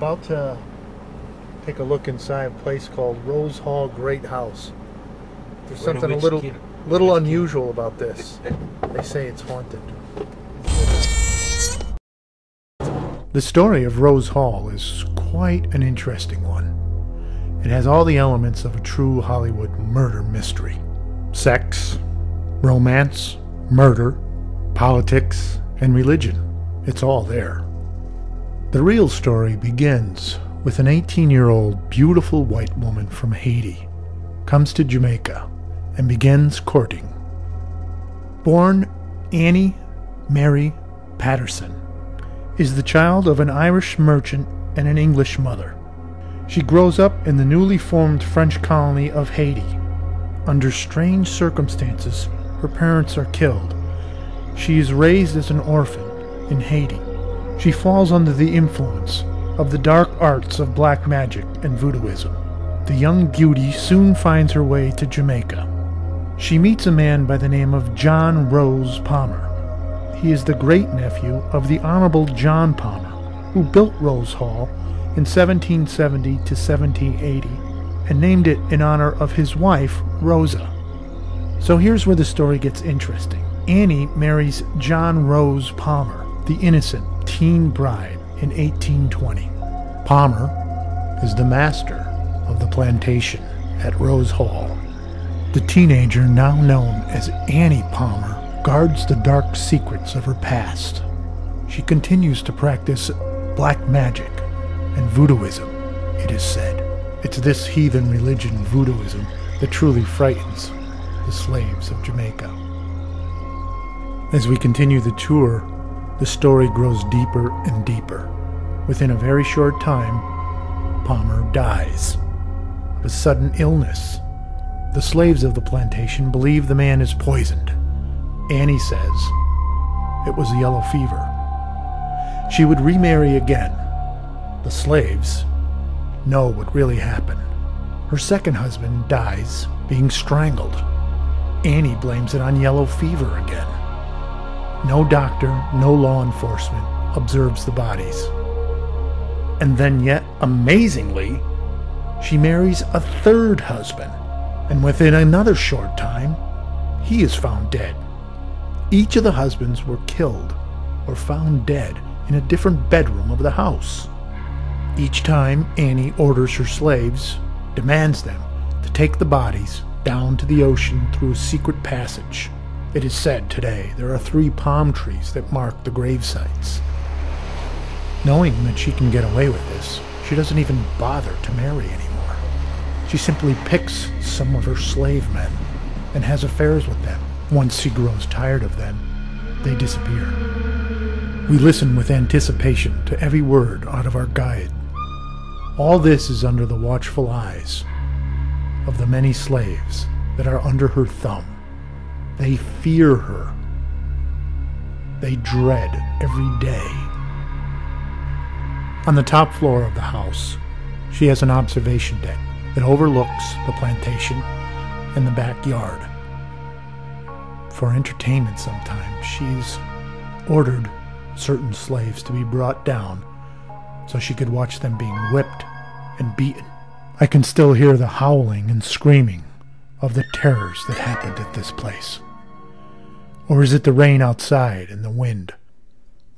about to take a look inside a place called Rose Hall Great House. There's Where something a little kid- little unusual about this. They say it's haunted. The story of Rose Hall is quite an interesting one. It has all the elements of a true Hollywood murder mystery sex, romance, murder, politics, and religion. It's all there. The real story begins with an 18 year old beautiful white woman from Haiti comes to Jamaica and begins courting. Born Annie Mary Patterson, is the child of an Irish merchant and an English mother. She grows up in the newly formed French colony of Haiti. Under strange circumstances, her parents are killed. She is raised as an orphan in Haiti. She falls under the influence of the dark arts of black magic and voodooism. The young beauty soon finds her way to Jamaica. She meets a man by the name of John Rose Palmer. He is the great nephew of the Honorable John Palmer, who built Rose Hall in 1770 to 1780 and named it in honor of his wife, Rosa. So here's where the story gets interesting. Annie marries John Rose Palmer, the innocent teen bride, in 1820. Palmer is the master of the plantation at Rose Hall. The teenager, now known as Annie Palmer, guards the dark secrets of her past. She continues to practice black magic and voodooism, it is said. It's this heathen religion, voodooism, that truly frightens the slaves of Jamaica. As we continue the tour, the story grows deeper and deeper. Within a very short time, Palmer dies of a sudden illness. The slaves of the plantation believe the man is poisoned. Annie says it was yellow fever. She would remarry again. The slaves know what really happened. Her second husband dies being strangled. Annie blames it on yellow fever again. No doctor, no law enforcement observes the bodies. And then, yet amazingly, she marries a third husband, and within another short time, he is found dead. Each of the husbands were killed or found dead in a different bedroom of the house. Each time Annie orders her slaves, demands them to take the bodies down to the ocean through a secret passage. It is said today there are three palm trees that mark the grave sites. Knowing that she can get away with this, she doesn't even bother to marry anymore. She simply picks some of her slave men and has affairs with them. Once she grows tired of them, they disappear. We listen with anticipation to every word out of our guide. All this is under the watchful eyes of the many slaves that are under her thumb. They fear her. They dread every day. On the top floor of the house, she has an observation deck that overlooks the plantation and the backyard. For entertainment, sometimes she's ordered certain slaves to be brought down so she could watch them being whipped and beaten. I can still hear the howling and screaming of the terrors that happened at this place. Or is it the rain outside and the wind?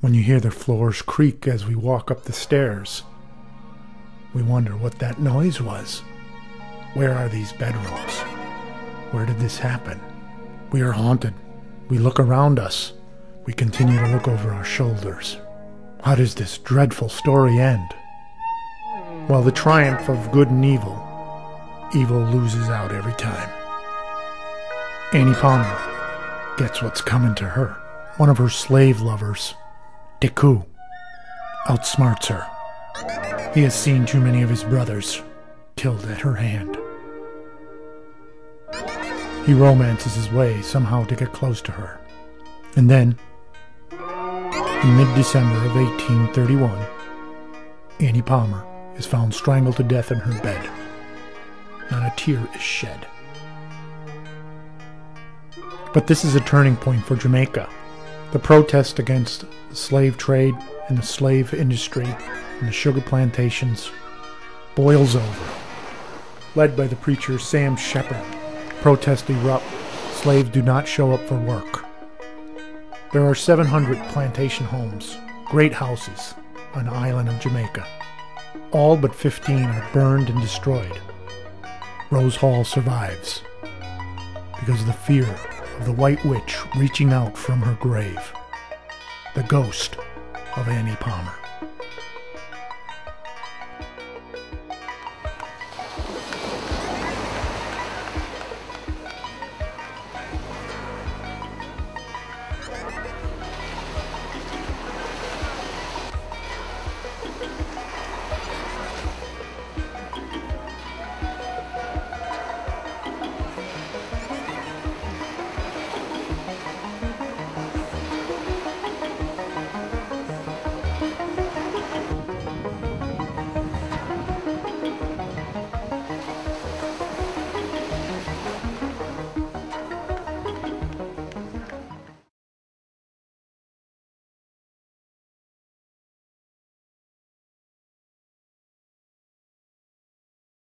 When you hear the floors creak as we walk up the stairs, we wonder what that noise was. Where are these bedrooms? Where did this happen? We are haunted. We look around us. We continue to look over our shoulders. How does this dreadful story end? Well, the triumph of good and evil, evil loses out every time. Annie Palmer gets what's coming to her. One of her slave lovers, Deku, outsmarts her. He has seen too many of his brothers killed at her hand. He romances his way somehow to get close to her. And then, in mid December of 1831, Annie Palmer is found strangled to death in her bed. Not a tear is shed. But this is a turning point for Jamaica. The protest against The slave trade and the slave industry and the sugar plantations boils over. Led by the preacher Sam Shepard, protests erupt. Slaves do not show up for work. There are 700 plantation homes, great houses, on the island of Jamaica. All but 15 are burned and destroyed. Rose Hall survives because of the fear of the White Witch reaching out from her grave. The ghost of Annie Palmer.